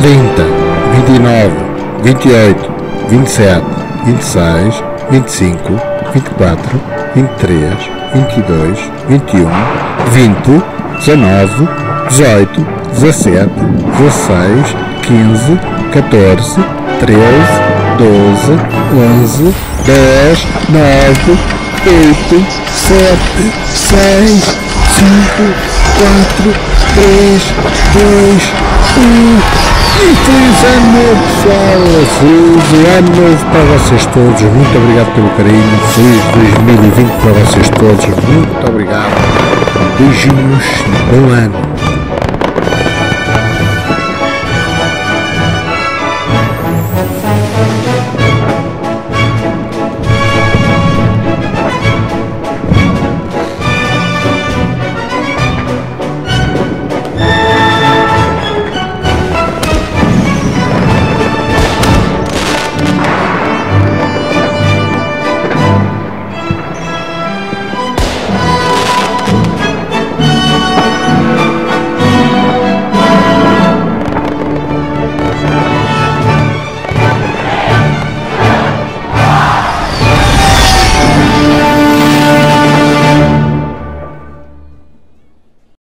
30, 29, 28, 27, 26, 25, 24, 23, 22, 21, 20, 19, 18, 17, 16, 15, 14, 13, 12, 11, 10, 9, 8, 7, 6, 5, 4, 3, 2, 1. Feliz ano pessoal! Feliz ano para vocês todos. Muito obrigado pelo carinho. Feliz 2020 para vocês todos. Muito obrigado. Beijinhos e bom ano.